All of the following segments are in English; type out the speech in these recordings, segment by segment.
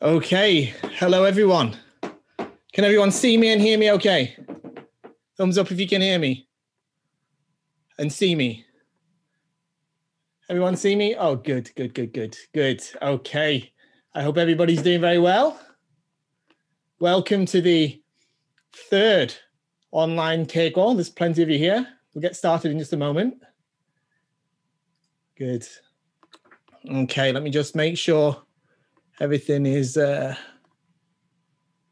Okay. Hello, everyone. Can everyone see me and hear me okay? Thumbs up if you can hear me and see me. Everyone see me? Oh, good, good, good, good, good. Okay. I hope everybody's doing very well. Welcome to the third online wall. There's plenty of you here. We'll get started in just a moment. Good. Okay, let me just make sure everything is uh,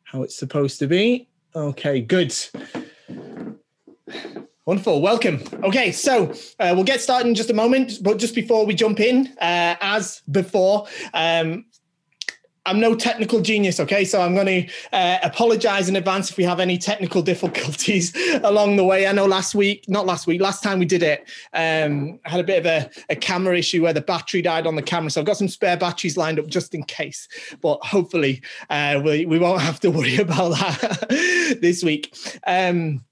how it's supposed to be. Okay, good. Wonderful. Welcome. Okay, so uh, we'll get started in just a moment, but just before we jump in, uh, as before, um, I'm no technical genius, okay? So I'm going to uh, apologize in advance if we have any technical difficulties along the way. I know last week, not last week, last time we did it, um, I had a bit of a, a, camera issue where the battery died on the camera. So I've got some spare batteries lined up just in case, but hopefully uh, we, we won't have to worry about that this week. Um,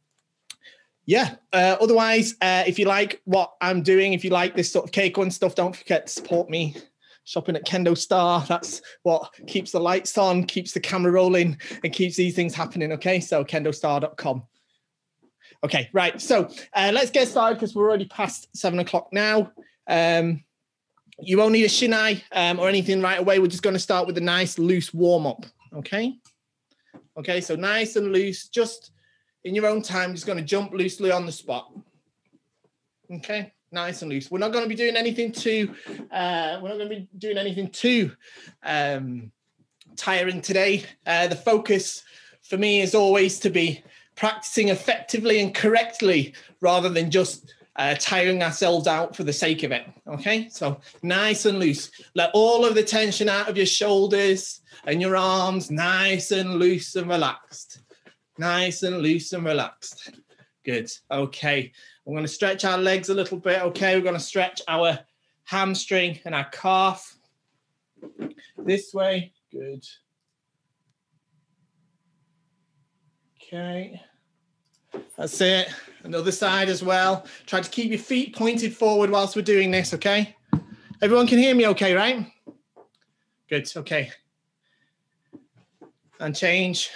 yeah. Uh, otherwise, uh, if you like what I'm doing, if you like this sort of cake and stuff, don't forget to support me shopping at Kendo Star. That's what keeps the lights on, keeps the camera rolling, and keeps these things happening. Okay, so kendostar.com. Okay, right. So uh, let's get started because we're already past seven o'clock now. Um, you won't need a shinai um, or anything right away. We're just going to start with a nice loose warm up. Okay. Okay, so nice and loose, just in your own time, just going to jump loosely on the spot. Okay nice and loose. We're not going to be doing anything too. Uh, we're not going to be doing anything too um, tiring today. Uh, the focus for me is always to be practicing effectively and correctly rather than just uh, tiring ourselves out for the sake of it. Okay, so nice and loose. Let all of the tension out of your shoulders and your arms, nice and loose and relaxed. Nice and loose and relaxed. Good. Okay. We're going to stretch our legs a little bit. Okay, we're going to stretch our hamstring and our calf this way. Good. Okay. That's it. Another side as well. Try to keep your feet pointed forward whilst we're doing this, okay? Everyone can hear me okay, right? Good, okay. And change.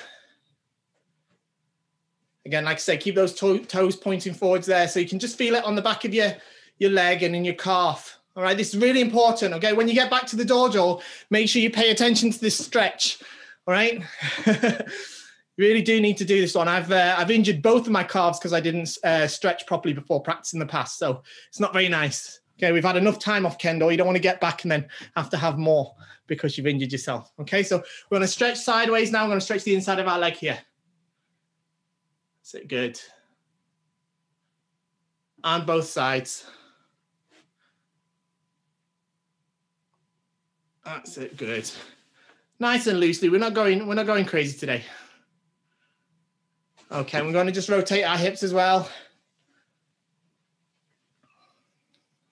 Again, like I say, keep those to- toes pointing forwards there so you can just feel it on the back of your, your leg and in your calf. All right, this is really important. Okay, when you get back to the dojo, make sure you pay attention to this stretch. All right, really do need to do this one. I've uh, I've injured both of my calves because I didn't uh, stretch properly before practice in the past, so it's not very nice. Okay, we've had enough time off kendo. You don't want to get back and then have to have more because you've injured yourself. Okay, so we're going to stretch sideways now. We're going to stretch the inside of our leg here. Sit good. On both sides. That's it, good. Nice and loosely. We're not going, we're not going crazy today. Okay, we're going to just rotate our hips as well.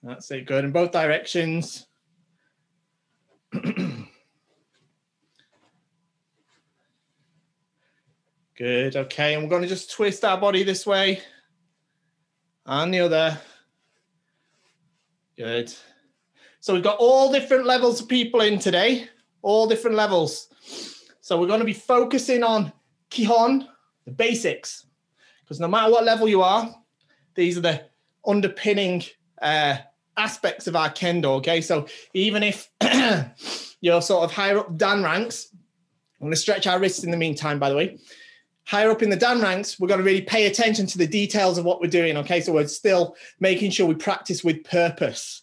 That's it, good in both directions. Good. Okay. And we're going to just twist our body this way and the other. Good. So we've got all different levels of people in today, all different levels. So we're going to be focusing on Kihon, the basics, because no matter what level you are, these are the underpinning uh, aspects of our kendo. Okay. So even if you're sort of higher up Dan ranks, I'm going to stretch our wrists in the meantime, by the way higher up in the Dan ranks, we're going to really pay attention to the details of what we're doing. Okay, so we're still making sure we practice with purpose.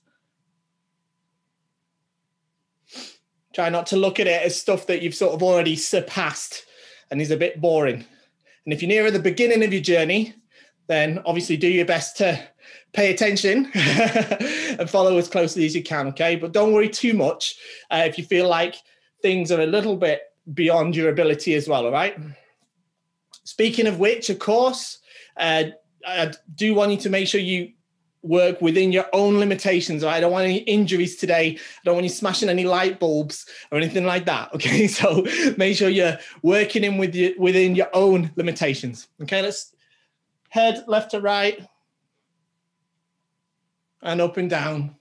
Try not to look at it as stuff that you've sort of already surpassed and is a bit boring. And if you're near the beginning of your journey, then obviously do your best to pay attention and follow as closely as you can. Okay, but don't worry too much uh, if you feel like things are a little bit beyond your ability as well. All right. Speaking of which, of course, uh, I do want you to make sure you work within your own limitations. I don't want any injuries today. I don't want you smashing any light bulbs or anything like that. Okay, so make sure you're working in with you within your own limitations. Okay, let's head left to right and up and down,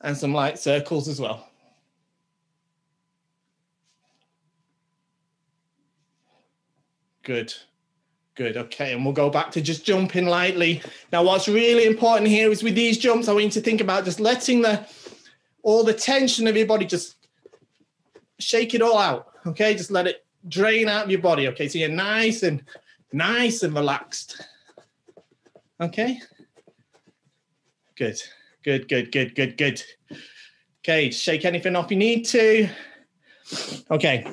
and some light circles as well. Good. Good. Okay. And we'll go back to just jumping lightly. Now, what's really important here is with these jumps, I want you to think about just letting the all the tension of your body just shake it all out. Okay. Just let it drain out of your body. Okay. So you're nice and nice and relaxed. Okay. Good. Good, good, good, good, good. Okay, shake anything off you need to. Okay.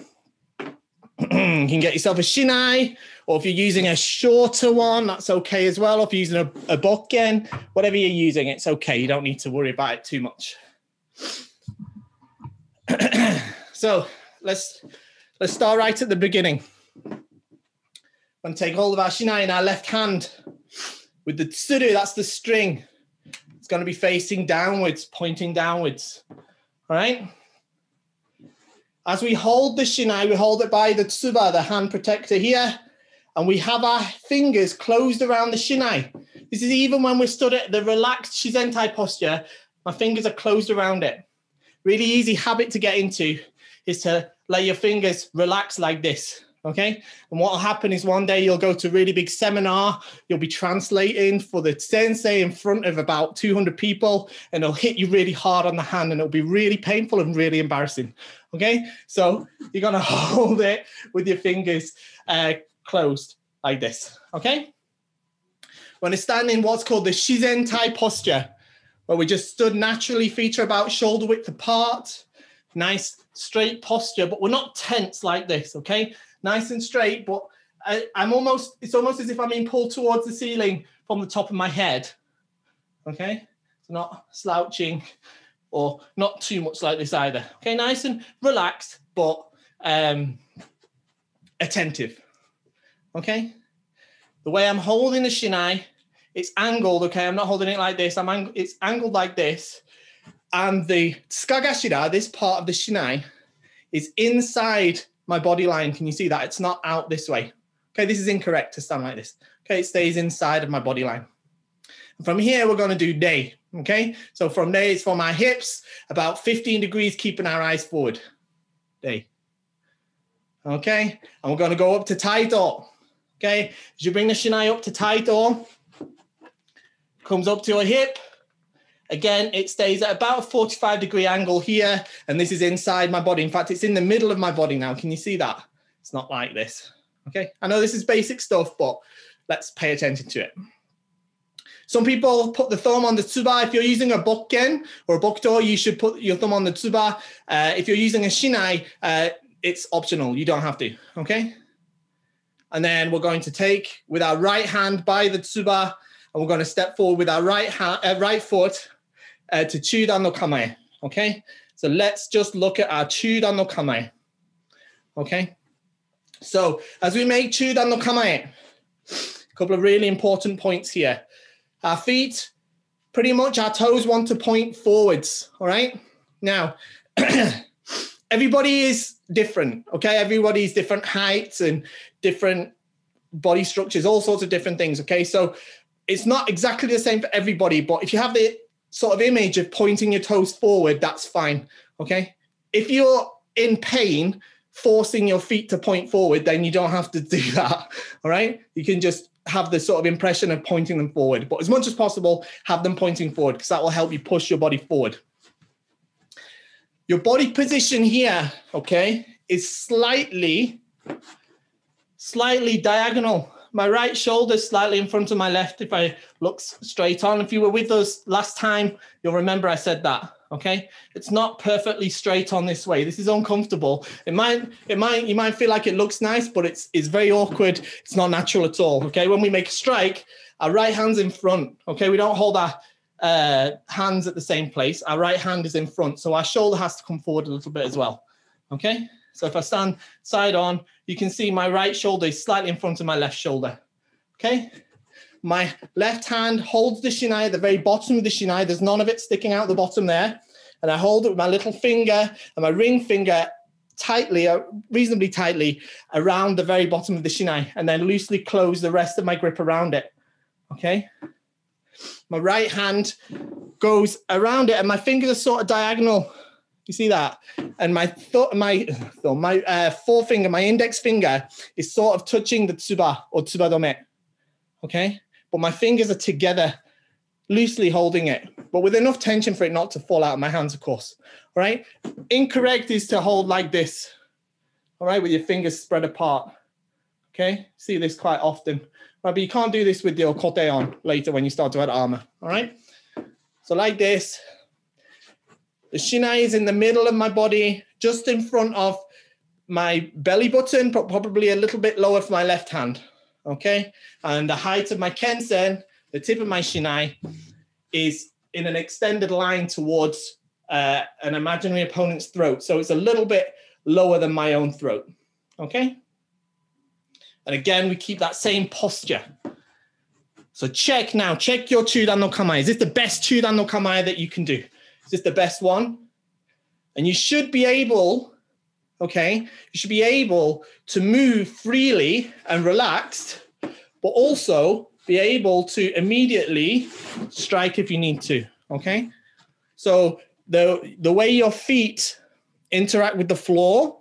you can get yourself a shinai, or if you're using a shorter one, that's okay as well. If you're using a, a bokken, whatever you're using, it's okay. You don't need to worry about it too much. so let's let's start right at the beginning. And take hold of our shinai in our left hand with the tsuru, that's the string It's going to be facing downwards, pointing downwards. All right. As we hold the shinai, we hold it by the tsuba, the hand protector here, and we have our fingers closed around the shinai. This is even when we're stood at the relaxed shizentai posture, my fingers are closed around it. Really easy habit to get into is to let your fingers relax like this. Okay. And what will happen is one day you'll go to a really big seminar, you'll be translating for the sensei in front of about 200 people, and it'll hit you really hard on the hand and it'll be really painful and really embarrassing. Okay. So you're going to hold it with your fingers uh, closed like this. Okay. We're going to stand in what's called the Shizen Tai posture, where we just stood naturally, feet are about shoulder width apart, nice straight posture, but we're not tense like this. Okay nice and straight, but I, am almost, it's almost as if I'm being pulled towards the ceiling from the top of my head. Okay, so not slouching or not too much like this either. Okay, nice and relaxed, but um, attentive. Okay, the way I'm holding the shinai, it's angled. Okay, I'm not holding it like this. I'm ang- it's angled like this, and the tsukagashira, this part of the shinai, is inside my body line. Can you see that? It's not out this way. Okay, this is incorrect to stand like this. Okay, it stays inside of my body line. And from here, we're going to do day. Okay, so from there, it's from our hips, about 15 degrees, keeping our eyes forward. Day. Okay, and we're going to go up to taito. Okay, as you bring the shinai up to taito, comes up to your hip, Again, it stays at about a 45 degree angle here, and this is inside my body. In fact, it's in the middle of my body now. Can you see that? It's not like this. Okay, I know this is basic stuff, but let's pay attention to it. Some people put the thumb on the tsuba. If you're using a bokken or a bokuto, you should put your thumb on the tsuba. Uh, if you're using a shinai, uh, it's optional. You don't have to. Okay. And then we're going to take with our right hand by the tsuba, and we're going to step forward with our right uh, right foot uh, to Chudan no. Okay, so let's just look at our Chudan no. Okay, so as we make Chudan no a couple of really important points here. Our feet, pretty much our toes want to point forwards. All right, now everybody is different. Okay, everybody's different heights and different body structures, all sorts of different things. Okay, so it's not exactly the same for everybody, but if you have the sort of image of pointing your toes forward, that's fine. Okay. If you're in pain, forcing your feet to point forward, then you don't have to do that. All right. You can just have the sort of impression of pointing them forward, but as much as possible, have them pointing forward because that will help you push your body forward. Your body position here, okay, is slightly, slightly diagonal my right shoulder slightly in front of my left if I look straight on. If you were with us last time, you'll remember I said that. Okay, it's not perfectly straight on this way. This is uncomfortable. It might, it might, you might feel like it looks nice, but it's it's very awkward. It's not natural at all. Okay, when we make a strike, our right hand's in front. Okay, we don't hold our uh, hands at the same place. Our right hand is in front, so our shoulder has to come forward a little bit as well. Okay. So if I stand side on, you can see my right shoulder is slightly in front of my left shoulder. Okay. My left hand holds the shinai at the very bottom of the shinai. There's none of it sticking out the bottom there. And I hold it with my little finger and my ring finger tightly, uh, reasonably tightly around the very bottom of the shinai and then loosely close the rest of my grip around it. Okay. My right hand goes around it and my fingers are sort of diagonal You see that? And my th- my thumb, my uh, forefinger, my index finger is sort of touching the tsuba or tsubadome. Okay, but my fingers are together, loosely holding it, but with enough tension for it not to fall out of my hands, of course. All right. Incorrect is to hold like this. All right, with your fingers spread apart. Okay, see this quite often. Right, but you can't do this with your kote on later when you start to add armor. All right. So like this, the shinai is in the middle of my body, just in front of my belly button, but probably a little bit lower for my left hand. Okay. And the height of my kensen, the tip of my shinai, is in an extended line towards uh, an imaginary opponent's throat. So it's a little bit lower than my own throat. Okay. And again, we keep that same posture. So check now, check your Chudan no Kamae. Is this the best Chudan no Kamae that you can do? Is the best one? And you should be able, okay, you should be able to move freely and relaxed, but also be able to immediately strike if you need to, okay? So the, the way your feet interact with the floor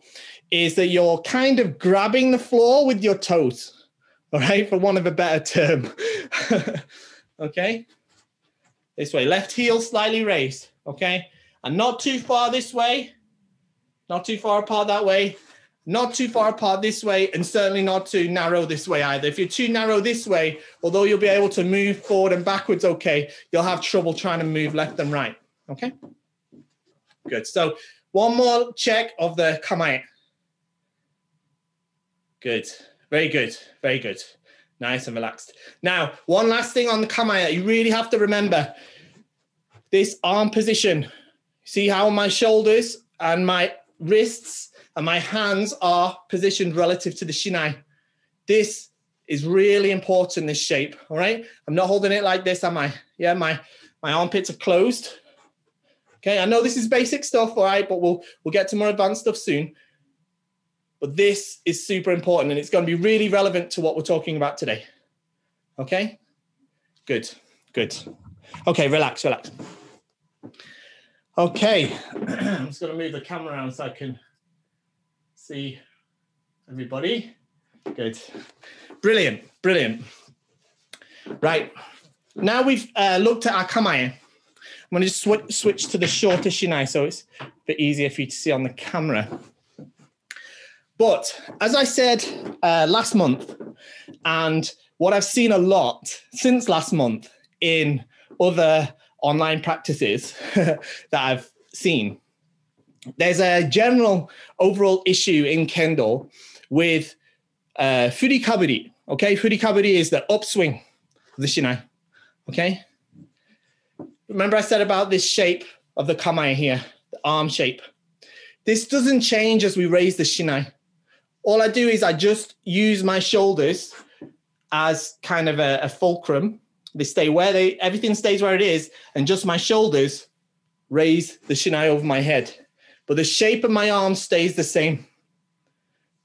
is that you're kind of grabbing the floor with your toes, all right, for one of a better term. okay? This way, left heel slightly raised. Okay. And not too far this way, not too far apart that way, not too far apart this way, and certainly not too narrow this way either. If you're too narrow this way, although you'll be able to move forward and backwards, okay, you'll have trouble trying to move left and right. Okay. Good. So one more check of the kamae. Good. Very good. Very good. Nice and relaxed. Now, one last thing on the kamae that you really have to remember this arm position. See how my shoulders and my wrists and my hands are positioned relative to the shinai. This is really important, this shape, all right? I'm not holding it like this, am I? Yeah, my, my armpits are closed. Okay, I know this is basic stuff, all right, but we'll, we'll get to more advanced stuff soon. But this is super important and it's going to be really relevant to what we're talking about today. Okay? Good, good. Okay, relax, relax. Okay, I'm just going to move the camera around so I can see everybody. Good. Brilliant, brilliant. Right, now we've uh, looked at our kamae. I'm going to sw switch to the shorter shinai so it's a bit easier for you to see on the camera. But as I said uh, last month, and what I've seen a lot since last month in other online practices that I've seen. There's a general overall issue in Kendo with uh, furikaburi. Okay, furikaburi is the upswing of the shinai. Okay. Remember I said about this shape of the kamae here, the arm shape. This doesn't change as we raise the shinai. All I do is I just use my shoulders as kind of a, a fulcrum they stay where they, everything stays where it is, and just my shoulders raise the shinai over my head. But the shape of my arm stays the same.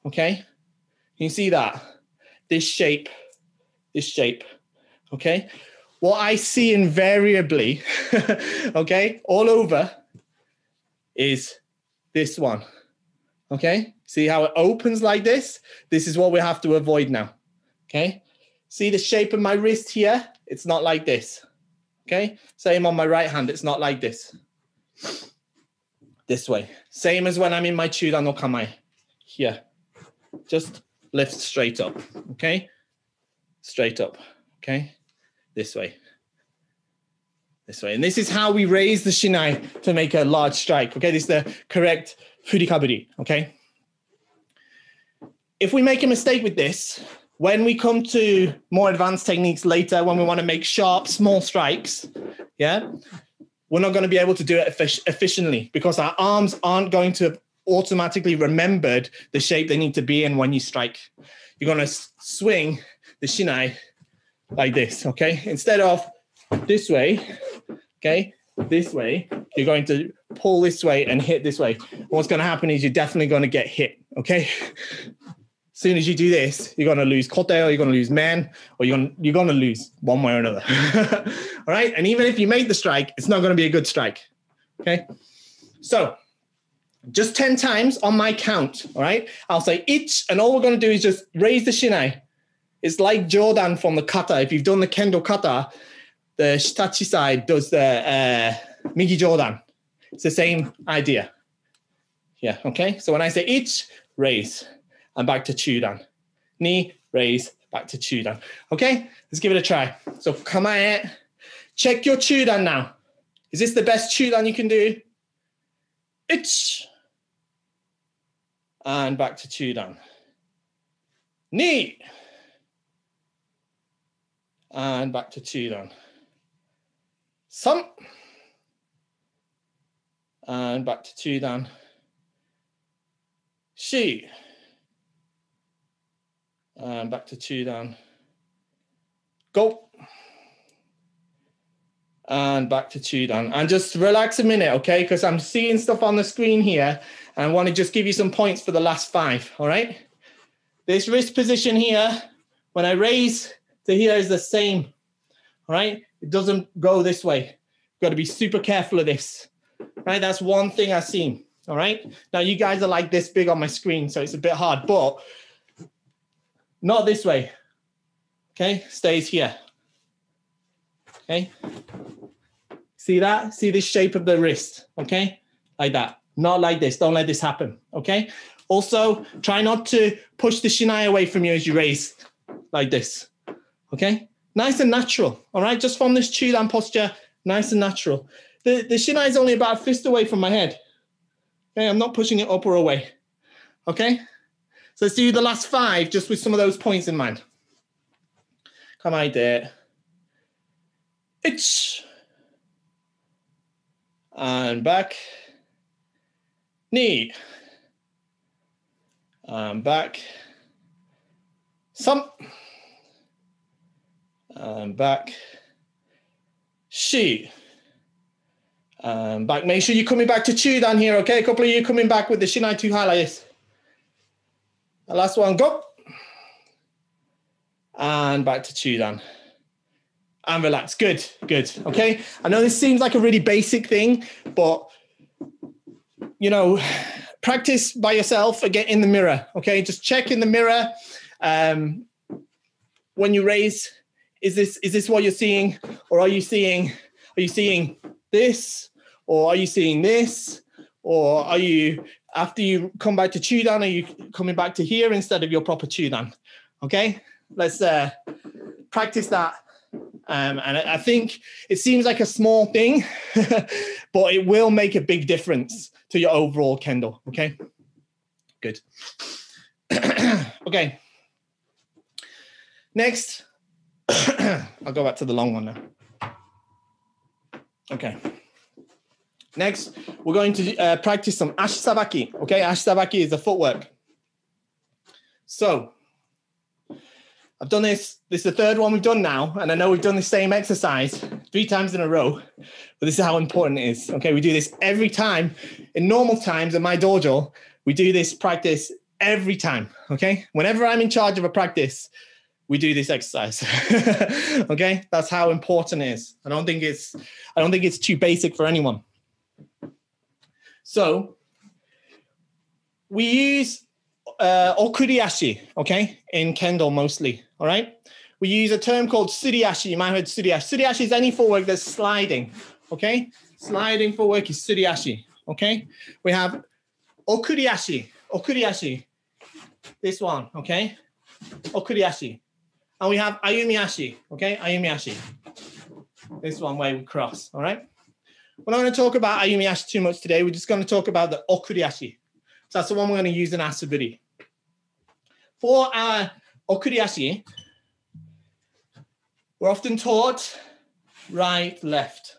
Okay? You see that? This shape, this shape. Okay? What I see invariably, okay, all over is this one. Okay? See how it opens like this? This is what we have to avoid now. Okay? See the shape of my wrist here? It's not like this. Okay. Same on my right hand. It's not like this. This way. Same as when I'm in my Chudan no Kamae. Here. Just lift straight up. Okay. Straight up. Okay. This way. This way. And this is how we raise the shinai to make a large strike. Okay. This is the correct furikaburi. Okay. If we make a mistake with this, when we come to more advanced techniques later, when we want to make sharp, small strikes, yeah, we're not going to be able to do it efficiently because our arms aren't going to have automatically remembered the shape they need to be in when you strike. You're going to swing the shinai like this, okay? Instead of this way, okay, this way, you're going to pull this way and hit this way. What's going to happen is you're definitely going to get hit, okay? Soon as you do this, you're going to lose kote or you're going to lose man or you're going, you're going to lose one way or another. All right. And even if you make the strike, it's not going to be a good strike. Okay. So just 10 times on my count. All right. I'll say each, and all we're going to do is just raise the shinai. It's like Jodan from the kata. If you've done the kendo kata, the shitachi side does the uh, migi Jodan. It's the same idea. Yeah. Okay. So when I say each, raise and back to chudan. Knee, raise, back to chudan. Okay. Let's give it a try. So come kamae. Check your chudan now. Is this the best chudan you can do? It's and back to chudan. Knee and back to chudan. Some and back to chudan. She Um, and back to chudan. Go and back to chudan. And just relax a minute, okay? Because I'm seeing stuff on the screen here and I want to just give you some points for the last five, all right? This wrist position here, when I raise to here is the same, all right? It doesn't go this way. Got to be super careful of this, right? That's one thing I've seen, all right? Now you guys are like this big on my screen, so it's a bit hard, but not this way, okay? Stays here, okay? See that? See this shape of the wrist, okay? Like that. Not like this. Don't let this happen, okay? Also, try not to push the shinai away from you as you raise, like this, okay? Nice and natural, all right? Just from this chudan posture, nice and natural. The, the shinai is only about a fist away from my head. Okay, I'm not pushing it up or away, okay? So let's do the last five just with some of those points in mind. Come on, there. It's and back, knee, and back, some, and back, she, and back. Make sure you're coming back to chudan here, okay? A couple of you coming back with the Shinai 2 highlights. The last one, go. And back to chudan and relax. Good, good. Okay. I know this seems like a really basic thing, but you know, practice by yourself again in the mirror. Okay. Just check in the mirror. Um, when you raise, is this is this what you're seeing? Or are you seeing, are you seeing this? Or are you seeing this? Or are you after you come back to Chudan, are you coming back to here instead of your proper Chudan? Okay, let's uh, practice that um, and I think it seems like a small thing, but it will make a big difference to your overall Kendo. Okay. Good. okay. Next, I'll go back to the long one now. Okay. Next, we're going to uh, practice some ashisabaki. Okay, ashisabaki is the footwork. So I've done this. This is the third one we've done now, and I know we've done the same exercise three times in a row, but this is how important it is. Okay, we do this every time. In normal times at my dojo, we do this practice every time. Okay, whenever I'm in charge of a practice, we do this exercise. okay, that's how important it is. I don't think it's I don't think it's too basic for anyone. So we use uh, okuriashi, okay, in kendo mostly, all right? We use a term called suriashi. You might have heard suriashi. Suriashi is any footwork that's sliding, okay? Sliding footwork is suriashi, okay? We have okuriashi, okuriashi, this one, okay? Okuriashi. And we have ayumiashi, okay? Ayumiashi. This one where we cross, all right? We're not going to talk about ayumiashi too much today. We're just going to talk about the okuriashi. So that's the one we're going to use in asubiri. For our okuriashi, we're often taught right, left,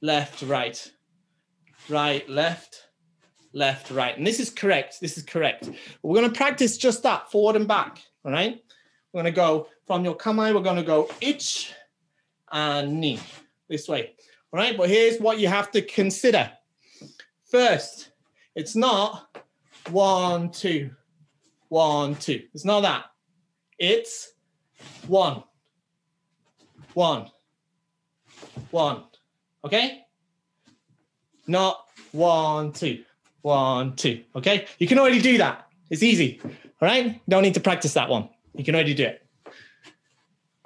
left, right, right, left, left, right. And this is correct. This is correct. We're going to practice just that forward and back. All right. We're going to go from your kamae, we're going to go ich and ni this way. All right. But here's what you have to consider. First, it's not one, two, one, two. It's not that. It's one, one, one. Okay? Not one, two. one, two. Okay, you can already do that. It's easy. All right, don't need to practice that one. You can already do it.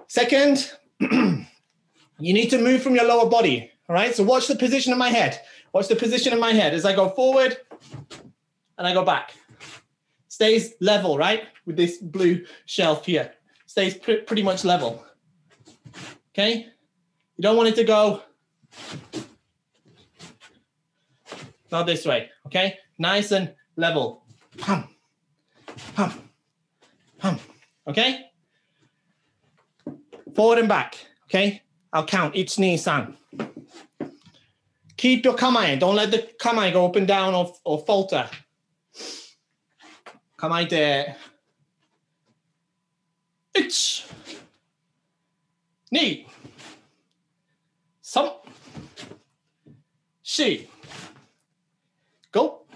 Second, you need to move from your lower body. All right, so watch the position of my head. Watch the position of my head as I go forward and I go back. Stays level, right? With this blue shelf here. Stays pr pretty much level. Okay? You don't want it to go not this way, okay? Nice and level. Pum, pum, pum, okay? Forward and back, okay? I'll count each knee san. Keep your kamae. Don't let the kamae go up and down or, or falter. Kamae there. Ich. Knee. Some. She. Go.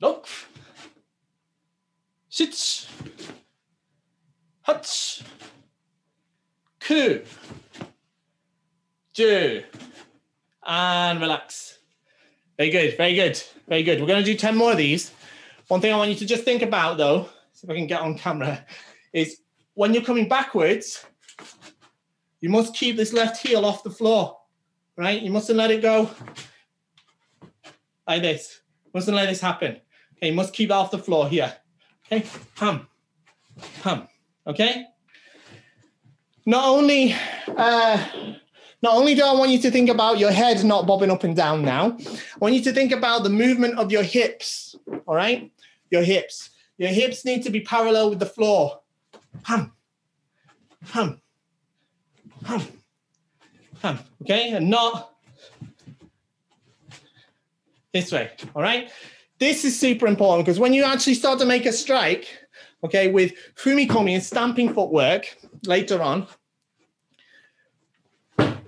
Look. Sit. Hutch. Ku. Ju. And relax. Very good, very good, very good. We're going to do 10 more of these. One thing I want you to just think about though, see if I can get on camera, is when you're coming backwards, you must keep this left heel off the floor, right? You mustn't let it go like this. Mustn't let this happen. Okay, you must keep it off the floor here. Okay, hum, hum. Okay. Not only, uh, not only do I want you to think about your head not bobbing up and down now, I want you to think about the movement of your hips. All right, your hips. Your hips need to be parallel with the floor. Hum, hum, hum, hum. Okay, and not this way. All right. This is super important because when you actually start to make a strike, okay, with fumikomi and stamping footwork later on,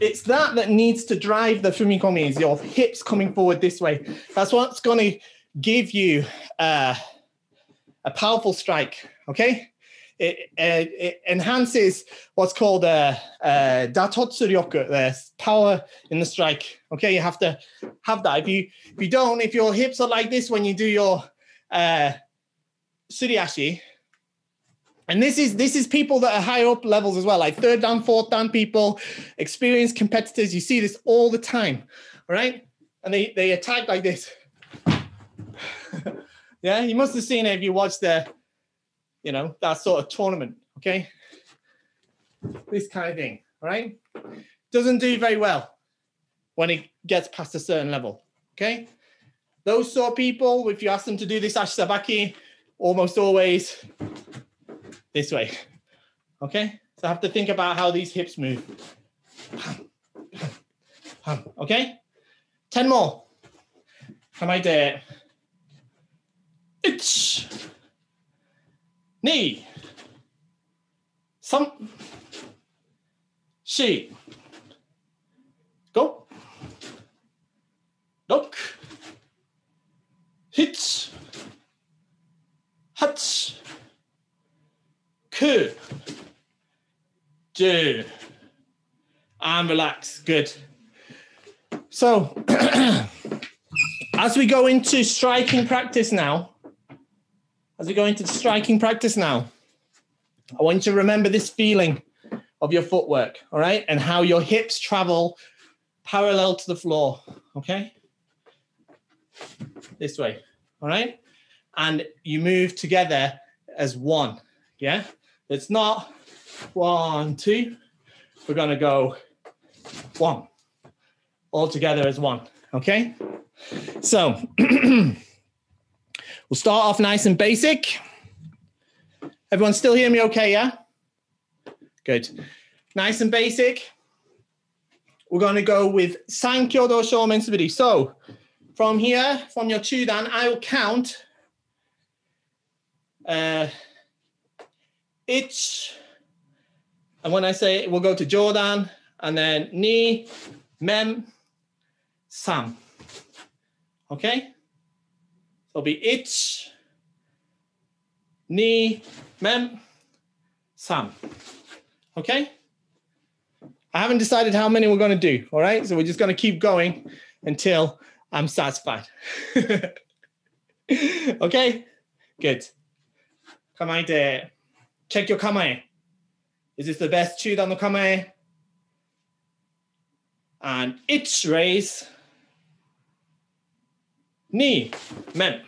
it's that that needs to drive the fumikomi is your hips coming forward this way. That's what's going to give you uh, a powerful strike. Okay, it, uh, it enhances what's called a, a datotsu ryoku, the power in the strike. Okay, you have to have that. If you if you don't, if your hips are like this when you do your uh, suriashi, and this is this is people that are higher up levels as well, like third dan, fourth dan people, experienced competitors. You see this all the time, right? And they they attack like this. yeah, you must have seen it if you watched the you know, that sort of tournament, okay? This kind of thing, right? Doesn't do very well when it gets past a certain level, okay? Those sort of people, if you ask them to do this ashisabaki almost always this way, okay? So I have to think about how these hips move. Okay? 10 more. Am I there? It's knee, some, she, go, look, hit, hutch, ku, do, and relax. Good. So, as we go into striking practice now, as we go into striking practice now, I want you to remember this feeling of your footwork, all right, and how your hips travel parallel to the floor, okay? This way, all right? And you move together as one, yeah? It's not one, two. We're gonna go one, all together as one, okay? So, We'll start off nice and basic. Everyone still hear me okay, yeah? Good. Nice and basic. We're going to go with Sankyo Shomen Suburi. So from here, from your Chudan, I'll count uh, ich, and when I say it, we'll go to Jodan, and then ni, men, sam. Okay? it'll be ich, ni, men, sam. Okay? I haven't decided how many we're going to do. All right. So we're just going to keep going until I'm satisfied. okay, good. Come on, de. Check your kamae. Is this the best chudan no kamae? And it's raise. Ni, men.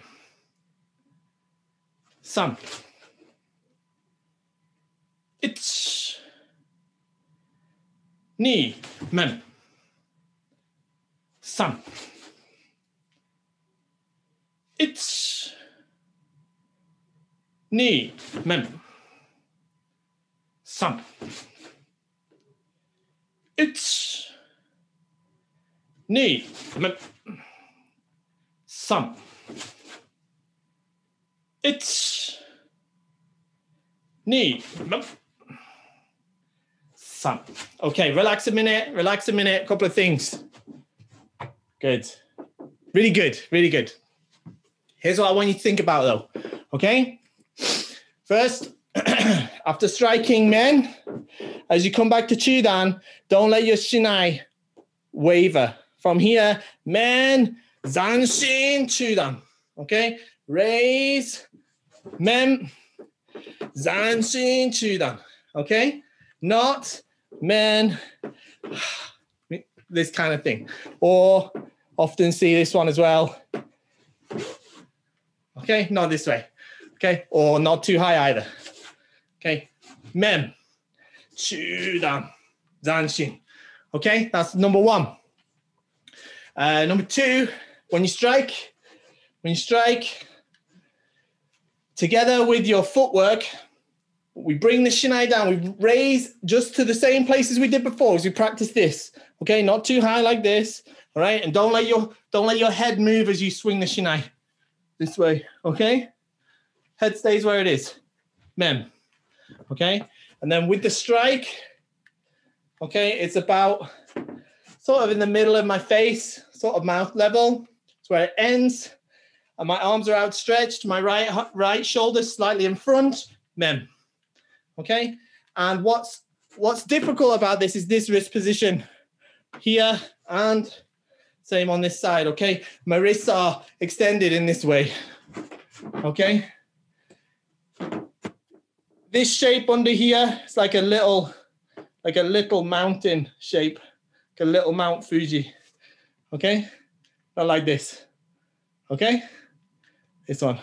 Sam. It's. Ni, men. Sam. It's. Ni, men. Sam. It's. Ni, men. Sam. It's. Ni, men. Sam. Okay, relax a minute, relax a minute, couple of things. Good. Really good, really good. Here's what I want you to think about though. Okay? First, after striking men, as you come back to Chudan, don't let your shinai waver. From here, men, zanshin, Chudan. Okay? Raise, men, zanshin, Chudan. Okay? Not men, this kind of thing. Or often see this one as well. Okay, not this way. Okay, or not too high either. Okay, men, zanshin. Okay, that's number one. Uh, number two, when you strike, when you strike, together with your footwork, we bring the shinai down. We raise just to the same place as we did before as we practice this. Okay, not too high like this. All right, and don't let your don't let your head move as you swing the shinai this way. Okay, head stays where it is. Men. Okay, and then with the strike, okay, it's about sort of in the middle of my face, sort of mouth level. It's where it ends. And my arms are outstretched. My right right shoulder slightly in front. Men. Okay, and what's what's difficult about this is this wrist position here and same on this side, okay? My wrists are extended in this way, okay? This shape under here, it's like a little, like a little mountain shape, like a little Mount Fuji, okay? Not like this, okay? This one,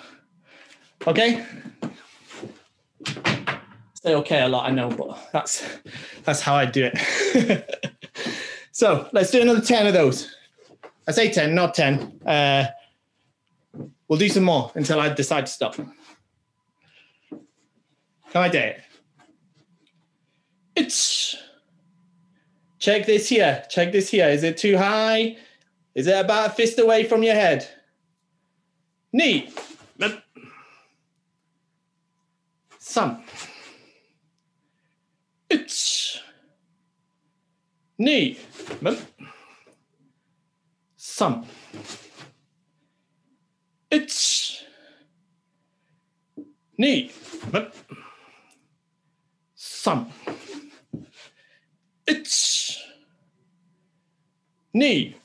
okay? Say okay a lot, I know, but that's that's how I do it. so let's do another 10 of those. I say 10, not 10. Uh, we'll do some more until I decide to stop. Can I do it? It's. Check this here. Check this here. Is it too high? Is it about a fist away from your head? Knee. Some. It's. Knee. Some. It's. Knee. Some. It's. Knee.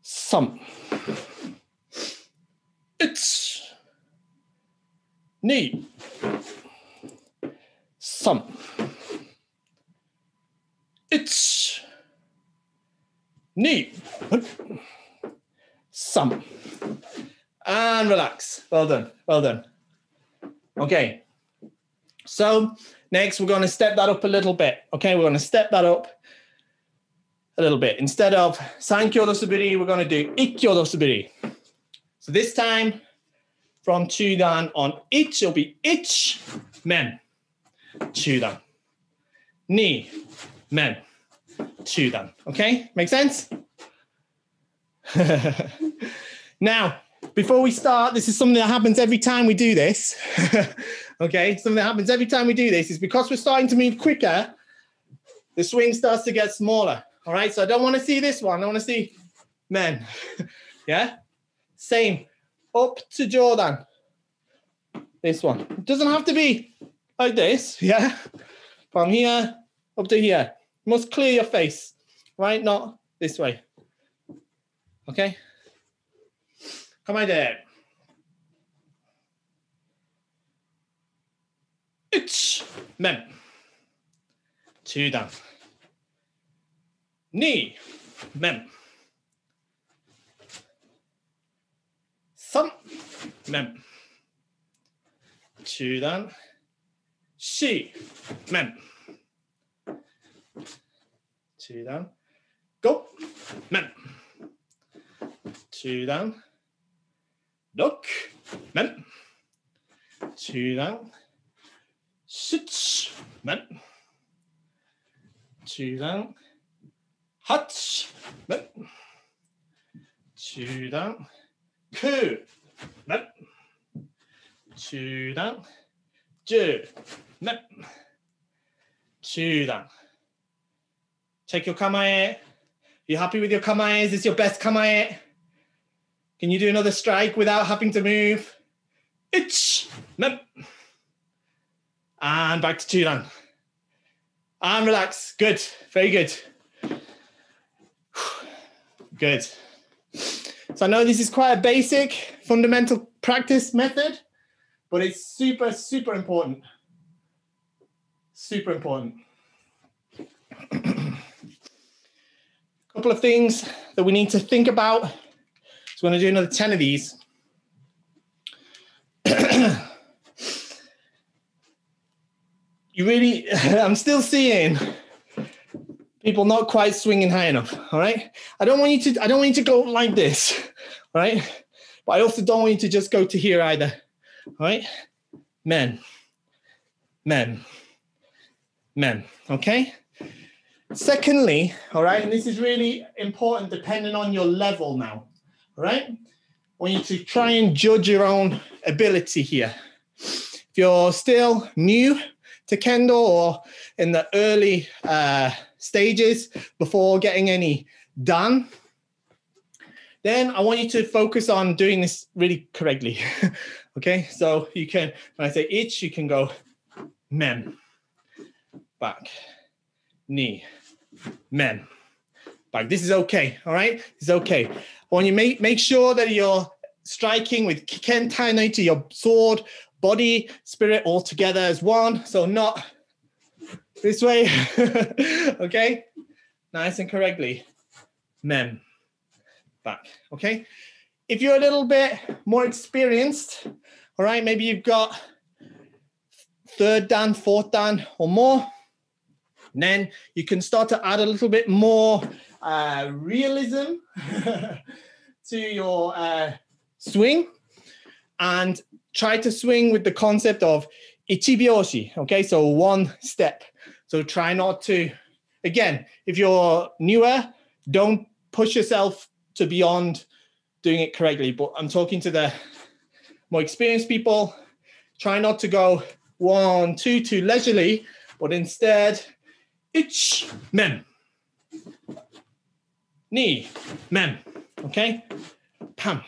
Some. It's. Knee. Some. It's. Knee. Some. And relax. Well done. Well done. Okay. So next we're going to step that up a little bit. Okay, we're going to step that up a little bit. Instead of Sankyodo Suburi, we're going to do Ikkyodo Suburi. So this time from Chudan on ich, it'll be ich, men, Chudan. Ni, men, Chudan. Okay, make sense? now, before we start, this is something that happens every time we do this. Okay, something that happens every time we do this is because we're starting to move quicker, the swing starts to get smaller. All right, so I don't want to see this one. I want to see men. yeah, same. Up to Jodan. This one it doesn't have to be like this. Yeah, from here up to here. You must clear your face, right? Not this way. Okay. Come on, there. 1面中段。2面3面中段。C 面中段。5面中段。6面中段。Sit. Mem. Two down. Hutch. Mem. Two down. Ku. Mem. Two down. Ju. Mem. Two down. Check your kamae. You happy with your kamae? Is this your best kamae? Can you do another strike without having to move? Itch. Mem. And back to Turan. And relax. Good. Very good. Good. So I know this is quite a basic, fundamental practice method, but it's super, super important. Super important. A couple of things that we need to think about. So we're going to do another 10 of these. You really, I'm still seeing people not quite swinging high enough. All right. I don't want you to, I don't want you to go like this. All right. But I also don't want you to just go to here either. All right. Men, men, men. Okay. Secondly, all right, and this is really important depending on your level now, all right? I want you to try and judge your own ability here. If you're still new to Kendo or in the early uh, stages before getting any done, then I want you to focus on doing this really correctly. okay, so you can, when I say itch, you can go mem, back, knee, men. back. this is okay, all right? It's okay. When you make make sure that you're striking with Kiken Tai to your sword, body, spirit all together as one. So not this way. okay? Nice and correctly. Mem. Back. Okay. If you're a little bit more experienced, all right, maybe you've got third dan, fourth dan, or more then you can start to add a little bit more uh, realism to your uh, swing and try to swing with the concept of ichibyoshi. Okay, so one step. So try not to, again, if you're newer, don't push yourself to beyond doing it correctly. But I'm talking to the more experienced people. Try not to go one, two, too leisurely, but instead ich, mem. Ni, mem. Okay? Pam.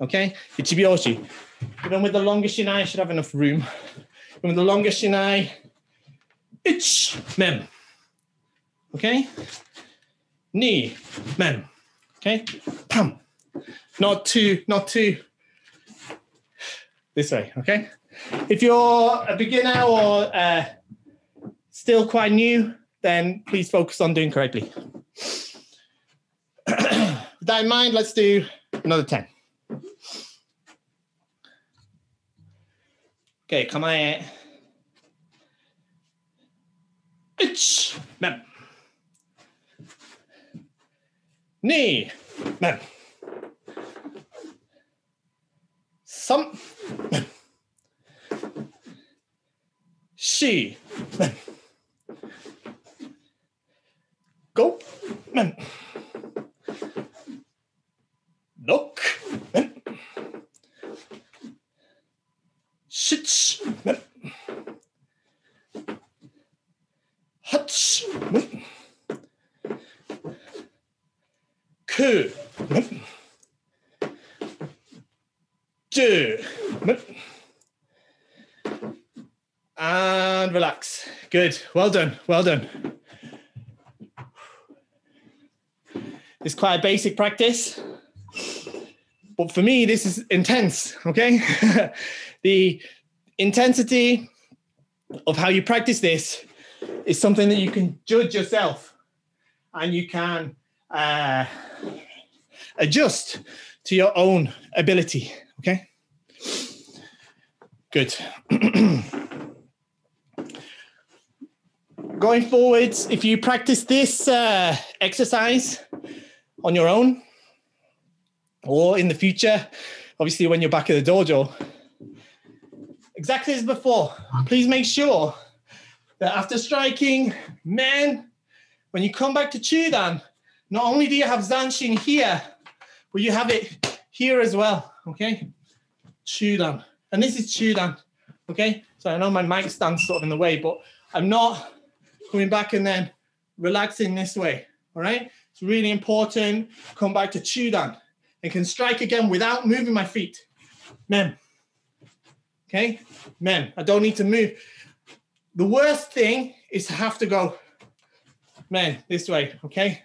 Okay? Ichibyoshi. Even with the longest shinai, I should have enough room. Even with the longest shinai, ich, mem. Okay? Ni, mem. Okay? Pam. Not too, not too. This way, okay? If you're a beginner or uh, still quite new, then please focus on doing correctly. With that in mind, let's do another 10. Okay, come on. Ich, mem. Ni, mem. Some. She, mem. Go. Look. Sits. Hutch. Ku. Do. And relax. Good. Well done. Well done. It's quite a basic practice. but for me, this is intense. Okay. the intensity of how you practice this is something that you can judge yourself and you can uh, adjust to your own ability. Okay. Good. Going forwards, if you practice this uh, exercise on your own or in the future, obviously when you're back at the dojo, exactly as before, please make sure that after striking, man, when you come back to Chudan, not only do you have Zanshin here, but you have it here as well, okay? Chudan. And this is Chudan, okay? So I know my mic stands sort of in the way, but I'm not coming back and then relaxing this way, all right? It's really important. Come back to Chudan and can strike again without moving my feet. Mem. Okay? Mem. I don't need to move. The worst thing is to have to go, man, this way, okay?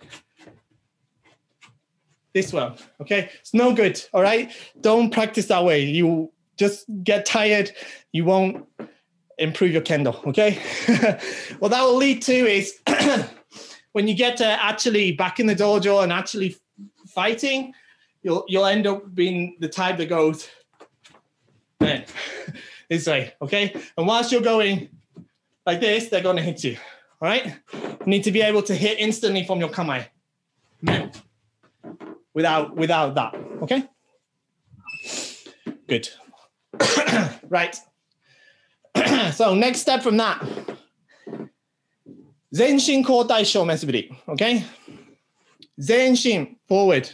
This one, okay? It's no good, all right? Don't practice that way. You just get tired. You won't improve your kendo, okay? what that will lead to is when you get to actually back in the dojo and actually fighting, you'll you'll end up being the type that goes, man, this way, okay? And whilst you're going like this, they're gonna hit you. All right? You need to be able to hit instantly from your kamae. Man. Without without that. Okay? Good. right. so next step from that. Zenshin kotai shomen suburi. Okay? Zenshin forward,